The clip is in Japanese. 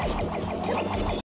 よし!